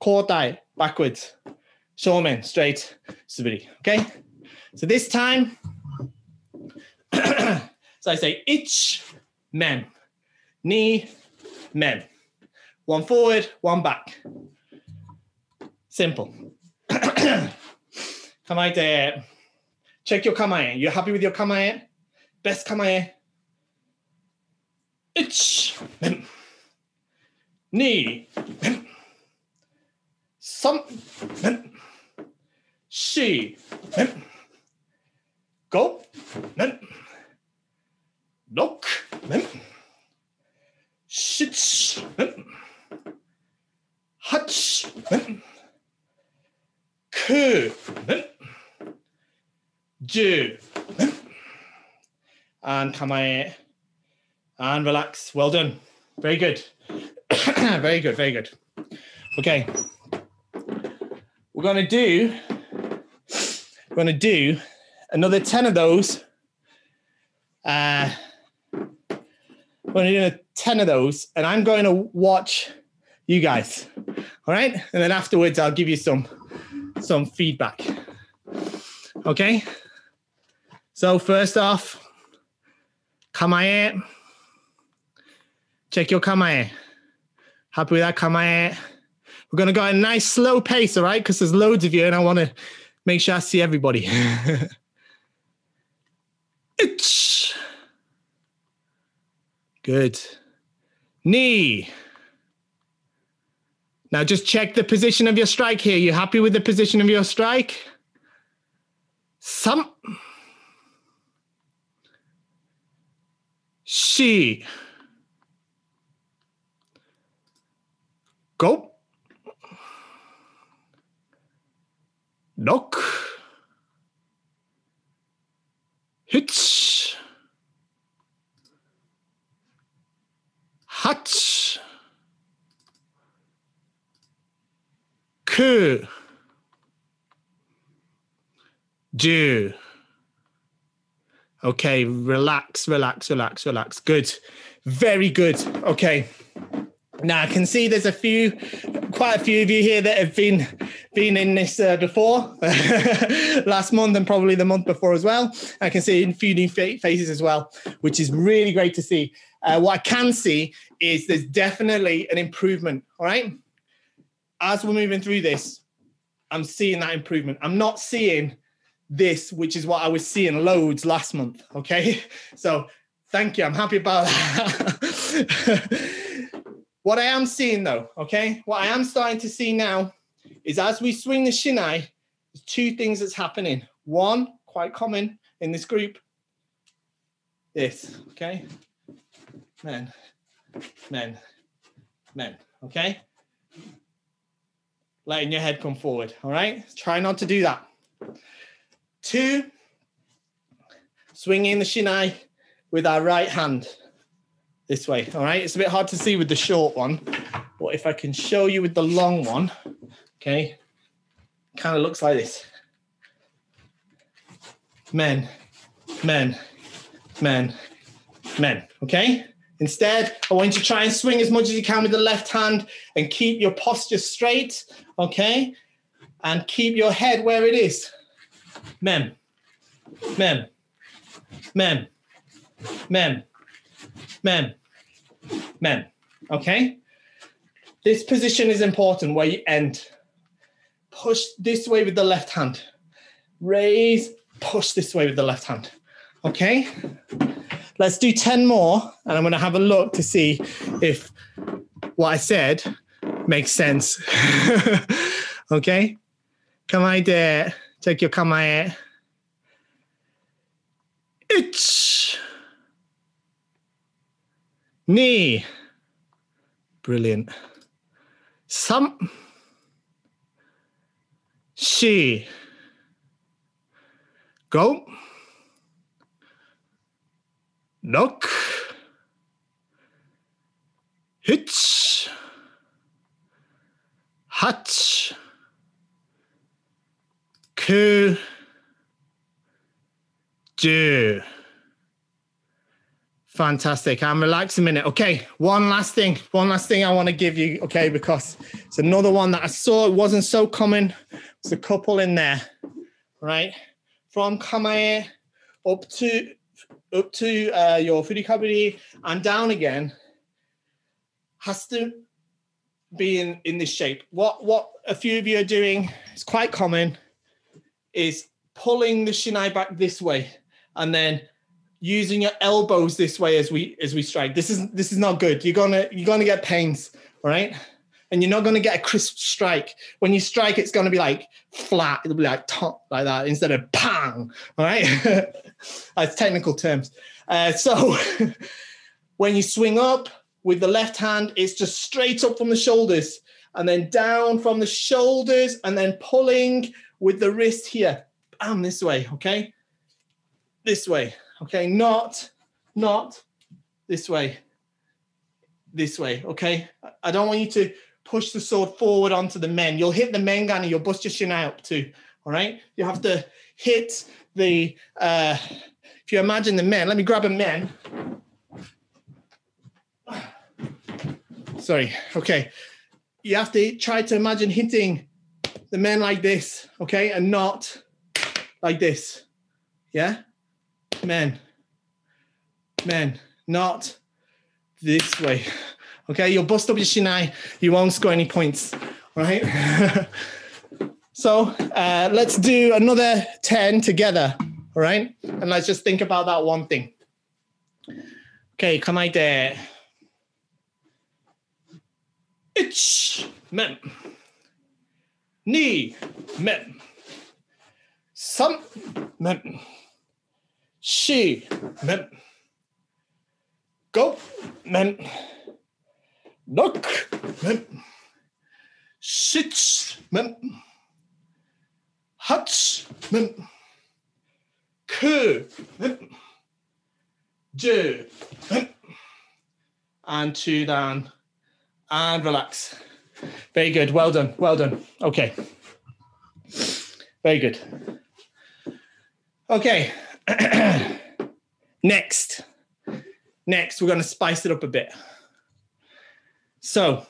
kotai backwards, shomen straight subiri. Okay? So this time, so I say ich men, knee men, one forward, one back. Simple. Kamae Check your kamae. You're happy with your kamae? Best kamae. Ich. Men. Some. She. Go. Look. Men. Hutch. Ku. Men. And come kamae. And relax. Well done. Very good. very good. Very good. Okay. We're going to do, we're going to do another 10 of those. Uh, we're going to do 10 of those, and I'm going to watch you guys. All right. And then afterwards, I'll give you some some feedback. Okay. So first off, kamae. Check your kamae. Happy with that kamae? We're gonna go at a nice slow pace, all right? Because there's loads of you, and I want to make sure I see everybody. Itch. Good. Knee. Now just check the position of your strike here. You happy with the position of your strike? Some. She. Go. Knock. Hitch. Hutch. Ku. Do. Okay, relax, relax, relax, relax. Good. Very good. Okay. Now I can see there's a few, quite a few of you here that have been been in this uh, before, last month and probably the month before as well. I can see a few new faces as well, which is really great to see. Uh, what I can see is there's definitely an improvement. All right, as we're moving through this, I'm seeing that improvement. I'm not seeing this, which is what I was seeing loads last month. Okay. So thank you. I'm happy about that. what I am seeing though, okay, what I am starting to see now is as we swing the shinai, there's two things that's happening. One, quite common in this group, this, okay? Men, men, men, okay? Letting your head come forward, all right? Try not to do that. Two, swinging the shinai with our right hand this way, all right? It's a bit hard to see with the short one, but if I can show you with the long one, okay, kind of looks like this. Men, men, men, men, okay? Instead, I want you to try and swing as much as you can with the left hand and keep your posture straight, okay? And keep your head where it is. Men, men, men, men, men, men, okay? This position is important where you end. Push this way with the left hand. Raise, push this way with the left hand. Okay? Let's do 10 more, and I'm going to have a look to see if what I said makes sense. okay? Kamae take your kamae. Ich. Ni. Brilliant. Sam. She. Go. Knock. Hit. Hatch. く do. Fantastic. I'm relaxed a minute. Okay, one last thing. One last thing I want to give you. Okay, because it's another one that I saw. It wasn't so common. It's a couple in there, right? From Kamae up to up to uh, your furikaburi and down again has to be in in this shape. What what a few of you are doing. It's quite common is pulling the shinai back this way and then using your elbows this way as we as we strike. This is this is not good. You're gonna you're gonna get pains, all right? And you're not gonna get a crisp strike. When you strike, it's gonna be like flat. It'll be like top like that instead of pang. All right, that's technical terms. Uh, so when you swing up with the left hand, it's just straight up from the shoulders and then down from the shoulders and then pulling with the wrist here. Bam, this way. Okay, this way okay? Not, not this way, this way, okay? I don't want you to push the sword forward onto the men. You'll hit the men gane and you'll bust your shin out too, all right? You have to hit the, uh, if you imagine the men, let me grab a men. Sorry, okay. You have to try to imagine hitting the men like this, okay? And not like this, yeah? men, men, not this way. Okay, you'll bust up your shinai, you won't score any points, right? so uh, let's do another 10 together, all right? And let's just think about that one thing. Okay, come out there. Ich, men. Ni, men. Some, men. She men. Go men. Look men. Sits men. Huts men. Ku men. Do and two down and relax very good well done well done okay very good okay Next, next, we're going to spice it up a bit. So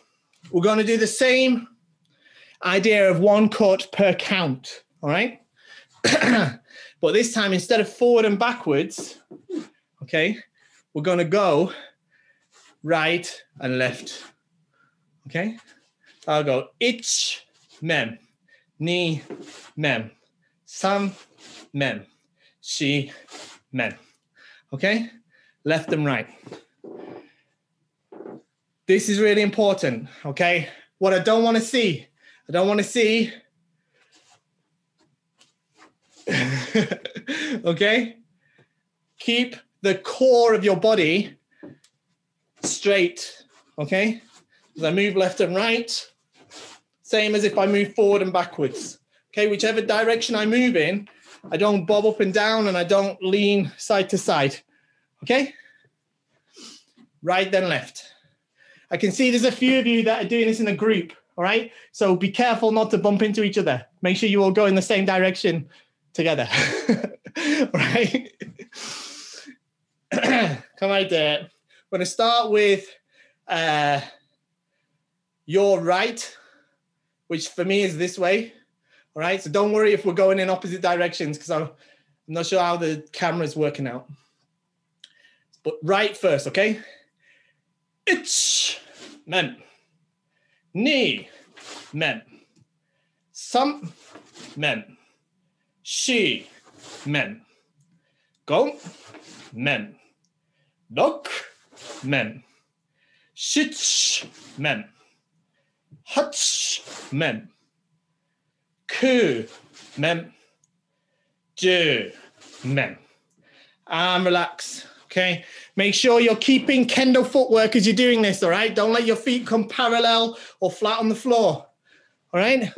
we're going to do the same idea of one cut per count. All right. but this time, instead of forward and backwards, okay, we're going to go right and left. Okay. I'll go ich, mem, ni, mem, sam, mem, she, men. Okay? Left and right. This is really important. Okay? What I don't want to see, I don't want to see. okay? Keep the core of your body straight, okay? As I move left and right, same as if I move forward and backwards. Okay, whichever direction I move in, I don't bob up and down and I don't lean side to side. Okay? Right then left. I can see there's a few of you that are doing this in a group. All right. So be careful not to bump into each other. Make sure you all go in the same direction together. right. Come right there. I'm going to start with uh, your right, which for me is this way. All right. So don't worry if we're going in opposite directions because I'm not sure how the camera's working out. But right first, okay? It's mem. Knee, mem. Some, mem. She, mem. Go, mem. Look, mem. Shitch, mem. Hutch, mem. Ku, mem. Do, mem. And relax. Okay. Make sure you're keeping kendo footwork as you're doing this. All right. Don't let your feet come parallel or flat on the floor. All right.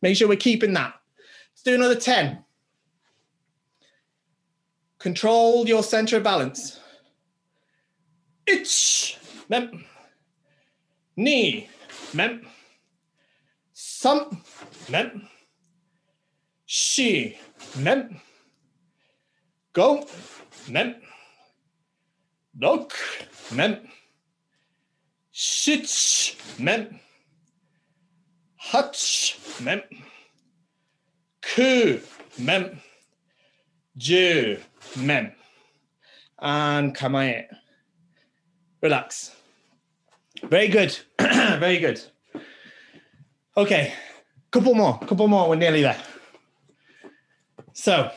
Make sure we're keeping that. Let's do another 10. Control your center of balance. Itch. Mem. Knee. Mem. Some. Mem. She. Mem. Go. Mem. Look. Mem. Shitch. Mem. Hutch. Mem. Ku. Mem. Ju. Mem. And kamae. Relax. Very good. Very good. Okay. Couple more. Couple more. We're nearly there. So,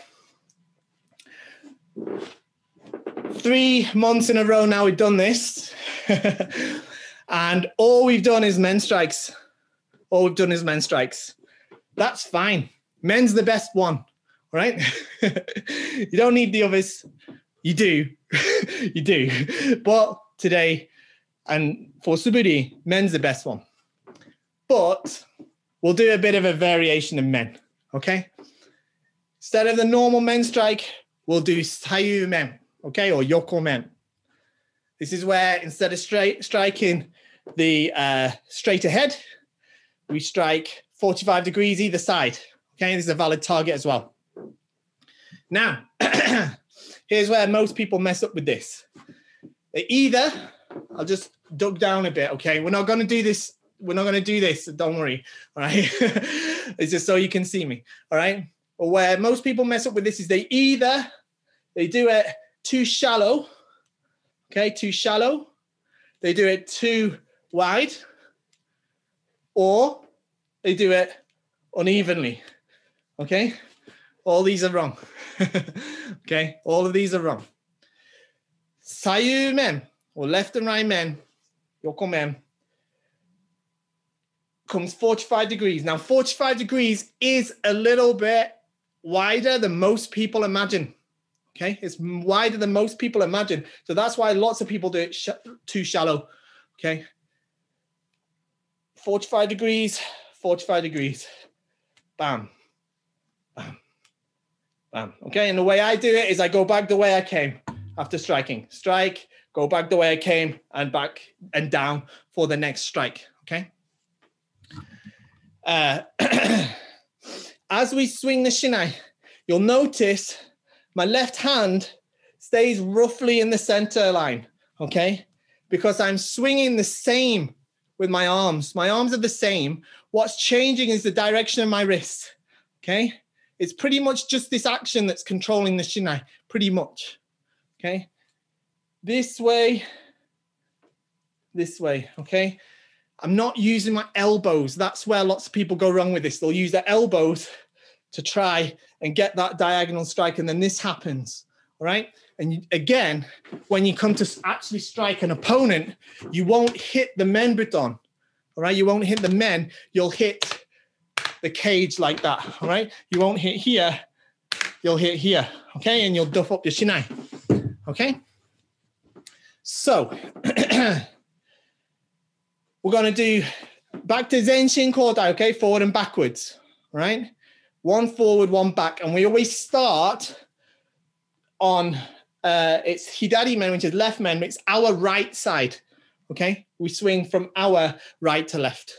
three months in a row now we've done this. and all we've done is men strikes. All we've done is men strikes. That's fine. Men's the best one. Right. you don't need the others. You do. you do. But today, and for Suburi, men's the best one. But we'll do a bit of a variation of men. Okay. Instead of the normal men strike, we'll do Sayu men, okay, or Yoko men. This is where instead of straight striking the uh, straight ahead, we strike 45 degrees either side. Okay, this is a valid target as well. Now, here's where most people mess up with this. They either, I'll just dug down a bit, okay? We're not going to do this. We're not going to do this. Don't worry. All right. it's just so you can see me. All right or where most people mess up with this is they either they do it too shallow, okay, too shallow, they do it too wide, or they do it unevenly. Okay, all these are wrong. okay, all of these are wrong. Sayu men or left and right men, yoko men, comes 45 degrees. Now, 45 degrees is a little bit wider than most people imagine. Okay, it's wider than most people imagine. So that's why lots of people do it sh- too shallow. Okay, 45 degrees, 45 degrees, bam, bam, bam. Okay, and the way I do it is I go back the way I came after striking. Strike, go back the way I came, and back and down for the next strike. Okay. Uh, as we swing the shinai, you'll notice my left hand stays roughly in the center line, okay? Because I'm swinging the same with my arms. My arms are the same. What's changing is the direction of my wrist, okay? It's pretty much just this action that's controlling the shinai, pretty much, okay? This way, this way, okay? I'm not using my elbows. That's where lots of people go wrong with this. They'll use their elbows to try and get that diagonal strike, and then this happens. All right. And again, when you come to actually strike an opponent, you won't hit the men buton. All right. You won't hit the men. You'll hit the cage like that. All right. You won't hit here. You'll hit here. Okay. And you'll duff up your shinai. Okay. So we're going to do back to Zenshin Kotai. Okay. Forward and backwards. Right. One forward, one back. And we always start on uh, it's Hidari men, which is left men. It's our right side. Okay. We swing from our right to left.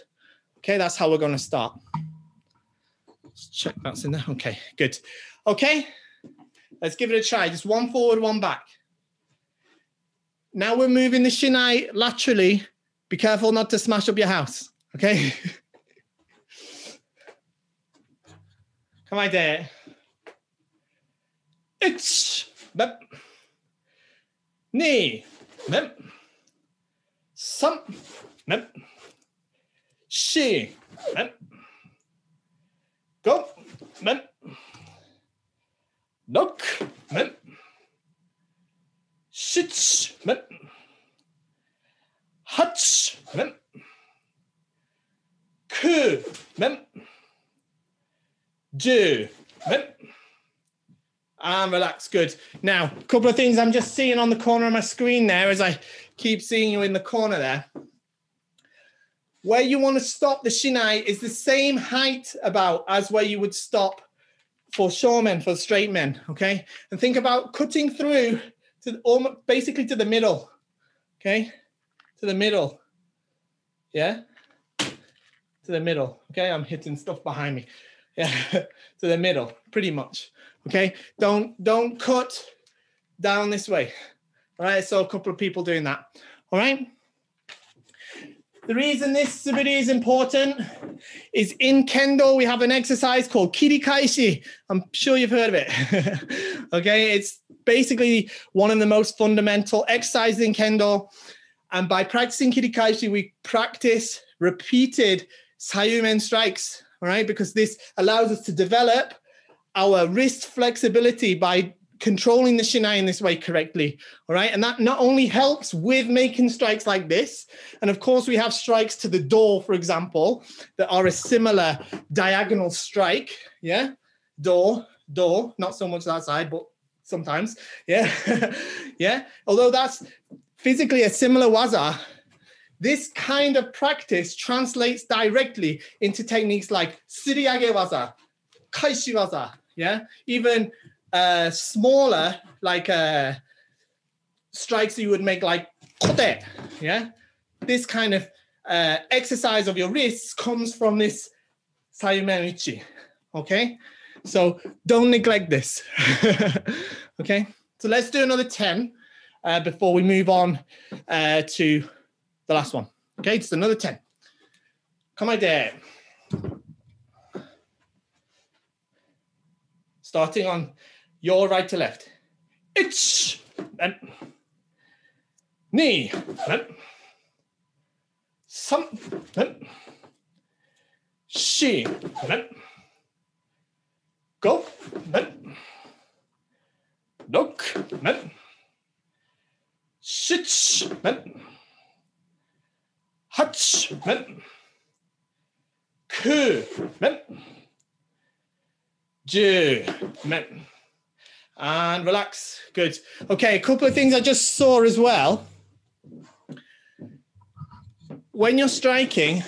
Okay. That's how we're going to start. Let's check that's in there. Okay. Good. Okay. Let's give it a try. Just one forward, one back. Now we're moving the shinai laterally. Be careful not to smash up your house. Okay. Come on, there. It's bep. Knee. Bep. Some. Bep. She. Bep. Go. Bep. Look. Bep. Shits. Bep. Hutch. Bep. Ku. Bep do. And relax, good. Now, a couple of things I'm just seeing on the corner of my screen there as I keep seeing you in the corner there. Where you want to stop the shinai is the same height about as where you would stop for shomen, for straight men, okay? And think about cutting through to almost basically to the middle, okay? To the middle, yeah? To the middle, okay? I'm hitting stuff behind me yeah, to the middle, pretty much. Okay, don't don't cut down this way. All right, so a couple of people doing that. All right. The reason this suburi is important is in kendo we have an exercise called kirikaeshi. I'm sure you've heard of it. okay, it's basically one of the most fundamental exercises in kendo. And by practicing kirikaeshi, we practice repeated sayumen strikes all right, because this allows us to develop our wrist flexibility by controlling the shinai in this way correctly. All right. And that not only helps with making strikes like this, and of course, we have strikes to the door, for example, that are a similar diagonal strike. Yeah. Door, door, not so much that side, but sometimes. Yeah. yeah. Although that's physically a similar waza, this kind of practice translates directly into techniques like suriage waza, kaeshi waza, yeah, even uh, smaller like uh, strikes you would make like kote, yeah. This kind of uh, exercise of your wrists comes from this sayumen okay. So don't neglect this, okay. So let's do another ten uh, before we move on uh, to the last one. Okay, just another 10. Come on, dad. Starting on your right to left. Itch. Then. Knee. Then. Some. Then. She. Then. Go. Then. Look. Then. Shitch. Then. Hutch, men. Ku, men. Ju, men. And relax. Good. Okay, a couple of things I just saw as well. When you're striking,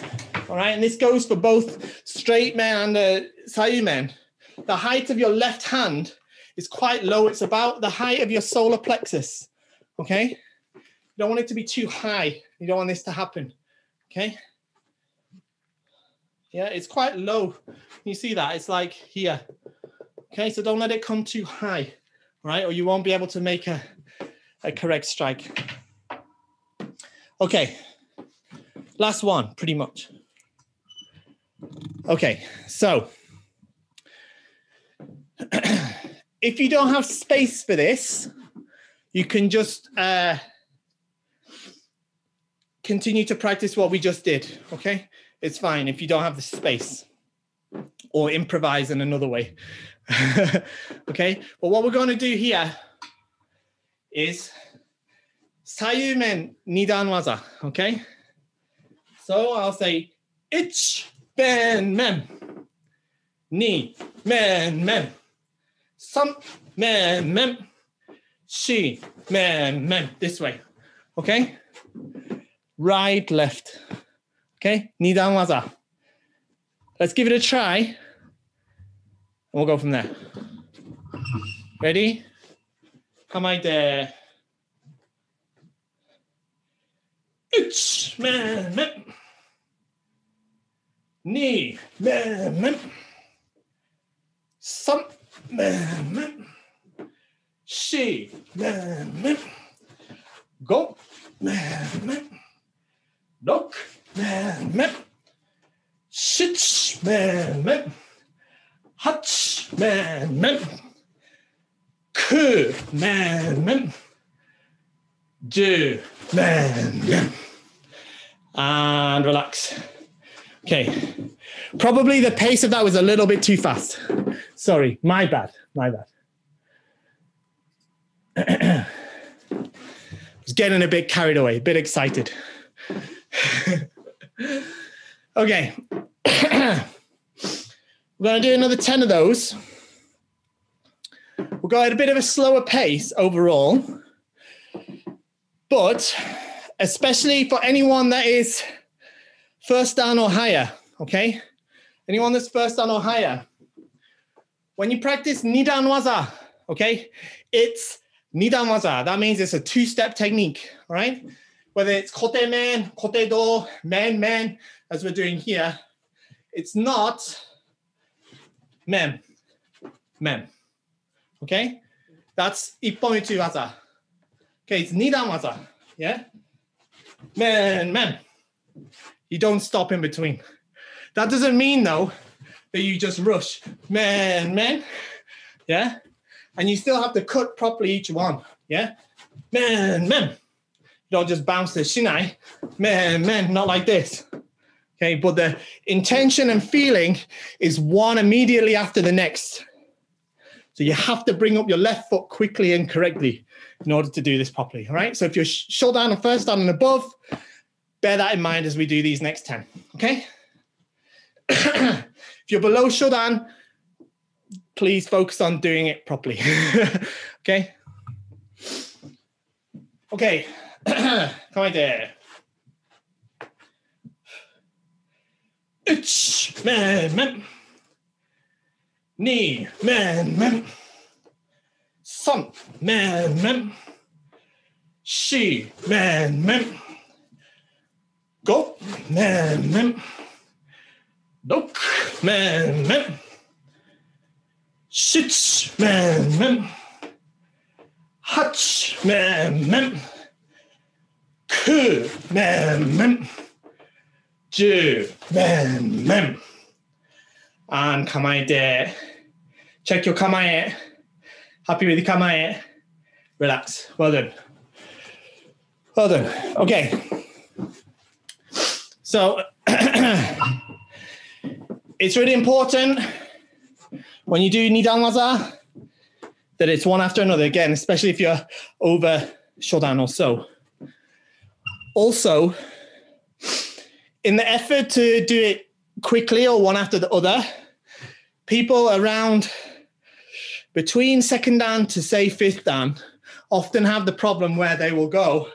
all right, and this goes for both straight men and uh, sayu men, the height of your left hand is quite low. It's about the height of your solar plexus. Okay? Don't want it to be too high. You don't want this to happen. Okay. Yeah, it's quite low. You see that? It's like here. Okay, so don't let it come too high, right? Or you won't be able to make a, a correct strike. Okay, last one, pretty much. Okay, so if you don't have space for this, you can just uh, continue to practice what we just did. Okay, it's fine if you don't have the space or improvise in another way. okay, but what we're going to do here is sayumen nidan waza. Okay, so I'll say ich ben men. ni, men, men. Some, men, men. She, men, men. This way. Okay? right, left. Okay, nidan waza. Let's give it a try, and we'll go from there. Ready? Come out there? It's man, man. knee, man, man. some, man, man. she, man, man. go, man, man. Look, men, men. Sits, men, men. Hutch, men, men. Ku, men, men. Do, men. And relax. Okay. Probably the pace of that was a little bit too fast. Sorry, my bad, my bad. I was getting a bit carried away, a bit excited. okay. We're going to do another 10 of those. We'll go at a bit of a slower pace overall. But especially for anyone that is first down or higher, okay? Anyone that's first down or higher, when you practice nidan waza, okay, it's nidan waza. That means it's a two-step technique, all right? Whether it's kote man, kote do, man man, as we're doing here, it's not mem, mem, okay? That's ippomitu waza. Okay, it's nidan waza, yeah? Man, man. You don't stop in between. That doesn't mean though that you just rush, man, man. Yeah. And you still have to cut properly each one. Yeah. Man, man. You don't just bounce the shinai. Man, man, not like this. Okay. But the intention and feeling is one immediately after the next. So you have to bring up your left foot quickly and correctly in order to do this properly. All right. So if you're Shodan and first down and above, bear that in mind as we do these next 10. Okay. if you're below Shodan, please focus on doing it properly. okay. Okay. Right there. Uch, man, man. Knee, man, man. Son, man, man. She, man, man. Go, man, man. Look, man, man. Sits, man, man. Hutch, man, man. Ku, man, man. Do, man, man. And. Happy with the kamae? Relax. Well done. Well done. Okay. So it's really important when you do Nidan Waza that it's one after another again, especially if you're over Shodan or so. Also, in the effort to do it quickly or one after the other, people around between second dan to say fifth dan often have the problem where they will go,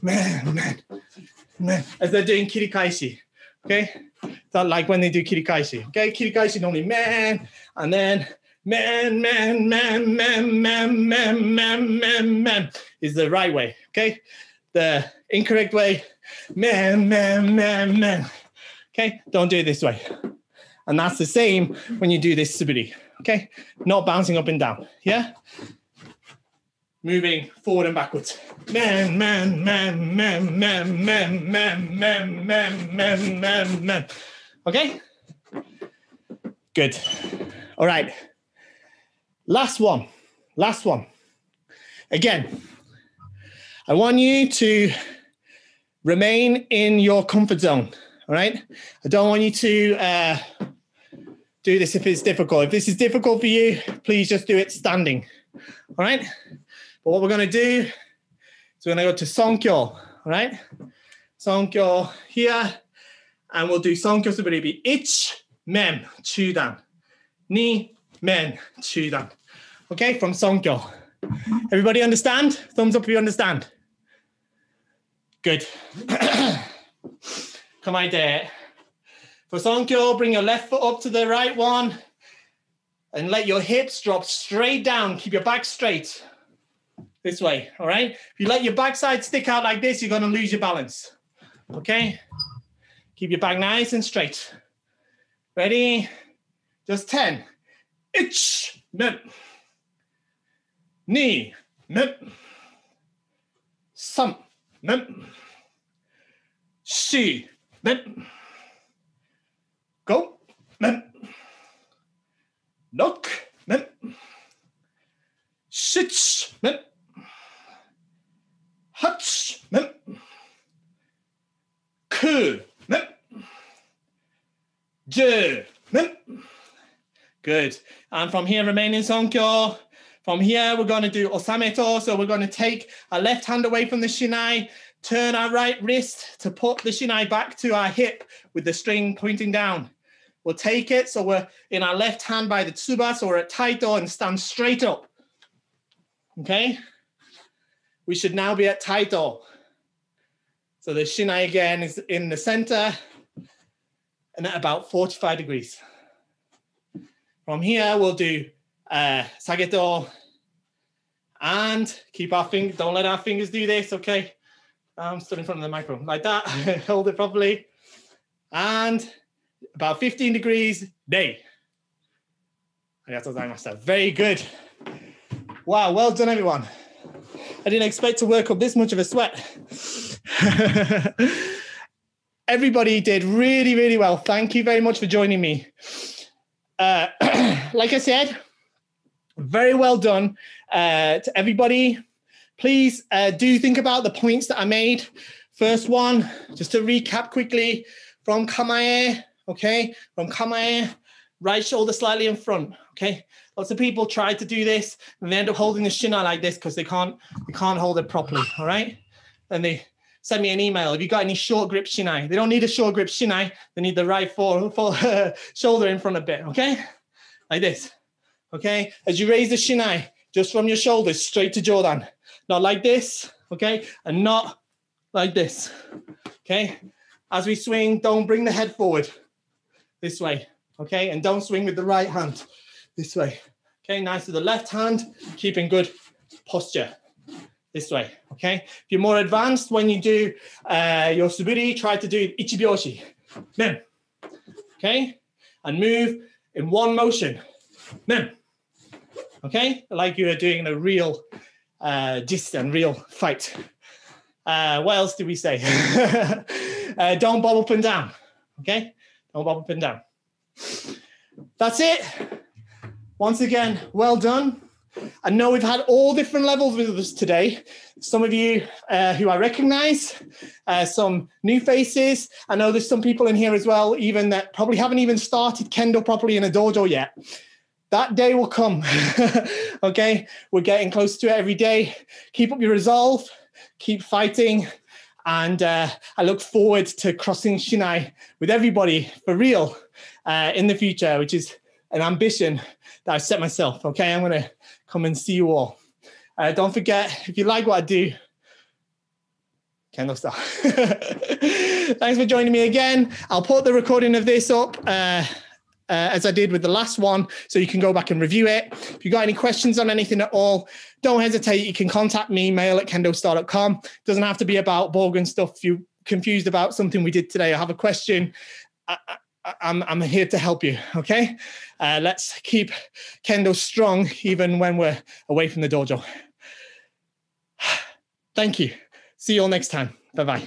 man, man, man, as they're doing kirikaeshi. Okay. So like when they do kirikaeshi. Okay, kirikaeshi normally man, and then man, man, man, man, man, man, man, man, man is the right way. Okay. The incorrect way, man, man, man, man. Okay, don't do it this way. And that's the same when you do this suburi. Okay, not bouncing up and down. Yeah, moving forward and backwards. Man, man, man, man, man, man, man, man, man, man, man, man. Okay? Good. All right. Last one. Last one. Again, I want you to remain in your comfort zone. All right. I don't want you to uh, do this if it's difficult. If this is difficult for you, please just do it standing. All right. But what we're going to do is we're going to go to Sonkyo, all right? Sonkyo here, and we'll do Sonkyo suburi be ich, mem, chudan. ni, men, chudan. Okay, from Sonkyo. Everybody understand? Thumbs up if you understand. Good. Come on there. For Sonkyo, bring your left foot up to the right one and let your hips drop straight down. Keep your back straight this way. All right. If you let your backside stick out like this, you're going to lose your balance. Okay. Keep your back nice and straight. Ready? Just 10. Ich, mip. Knee, mip. Sum, mip. She, mip. Go, mip. Look, mip. Sitch, mip. Hutch, mip. Ku, mip. Je, mip. Good. And from here, remaining Sonkyo. From here, we're going to do Osameto. So we're going to take our left hand away from the shinai, turn our right wrist to put the shinai back to our hip with the string pointing down. We'll take it. So we're in our left hand by the tsuba. So we're at taito and stand straight up. Okay. We should now be at taito. So the shinai again is in the center and at about 45 degrees. From here, we'll do uh, sageto and keep our fingers, don't let our fingers do this, okay? I'm stood in front of the microphone like that, hold it properly. And about 15 degrees, day. Very good. Wow, well done, everyone. I didn't expect to work up this much of a sweat. Everybody did really, really well. Thank you very much for joining me. Uh, like I said, very well done uh, to everybody. Please uh, do think about the points that I made. First one, just to recap quickly from Kamae, okay? From Kamae, right shoulder slightly in front, okay? Lots of people try to do this and they end up holding the shinai like this because they can't they can't hold it properly, all right? And they send me an email. Have you got any short grip shinai? They don't need a short grip shinai. They need the right full, full shoulder in front a bit, okay? Like this, okay? As you raise the shinai, just from your shoulders straight to Jodan. Not like this, okay? And not like this, okay? As we swing, don't bring the head forward this way, okay? And don't swing with the right hand this way. Okay, nice with the left hand, keeping good posture this way, okay? If you're more advanced, when you do uh, your suburi, try to do ichibyoshi, men, okay? And move in one motion, men, okay? Like you are doing a real uh, gist and real fight. Uh, what else do we say? uh, don't bob up and down, okay? Don't bob up and down. That's it. Once again, well done. I know we've had all different levels with us today. Some of you uh, who I recognize, uh, some new faces. I know there's some people in here as well, even that probably haven't even started Kendo properly in a dojo yet. That day will come. okay, we're getting close to it every day. Keep up your resolve, keep fighting, and uh, I look forward to crossing Shinai with everybody for real uh, in the future, which is an ambition that I've set myself. Okay, I'm gonna come and see you all. Uh, don't forget, if you like what I do, Kendo Star. Thanks for joining me again. I'll put the recording of this up. Uh, as I did with the last one, so you can go back and review it. If you got any questions on anything at all, don't hesitate. You can contact me, mail at kendostar.com. Doesn't have to be about Borgen stuff. If you're confused about something we did today or have a question, I, I'm, I'm here to help you. Okay. Uh, let's keep Kendo strong even when we're away from the dojo. Thank you. See you all next time. Bye bye.